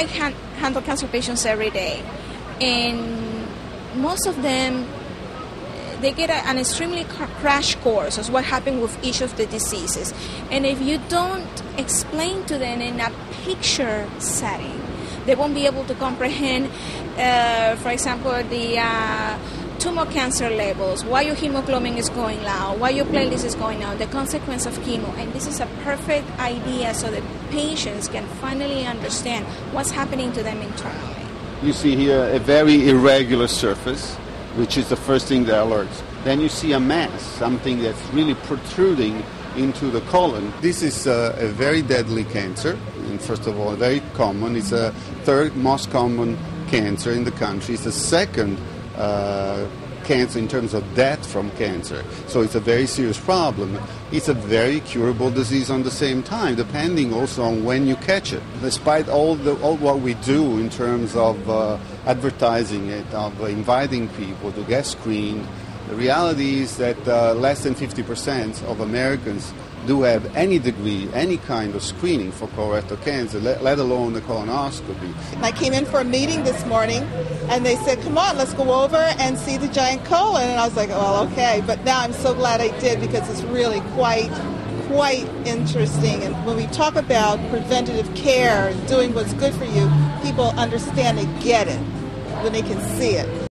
I handle cancer patients every day, and most of them they get an extremely crash course of what happened with each of the diseases. And if you don't explain to them in a picture setting, they won't be able to comprehend, uh, for example, the uh, tumor cancer levels, why your hemoglobin is going low, why your platelets is going down, the consequence of chemo. And this is a perfect idea so that patients can finally understand what's happening to them internally. You see here a very irregular surface which is the first thing that alerts. Then you see a mass, something that's really protruding into the colon. This is uh, a very deadly cancer. And first of all, very common. It's a third most common cancer in the country. It's the second cancer in terms of death from cancer. So it's a very serious problem. It's a very curable disease on the same time, depending also on when you catch it. Despite all, the, all what we do in terms of uh, advertising it, of inviting people to get screened, the reality is that uh, less than 50% of Americans do have any degree, any kind of screening for colorectal cancer, let, let, alone the colonoscopy. I came in for a meeting this morning and they said, come on, let's go over and see the giant colon. And I was like, well, okay. But now I'm so glad I did because it's really quite, quite interesting. And when we talk about preventative care and doing what's good for you, people understand and get it when they can see it.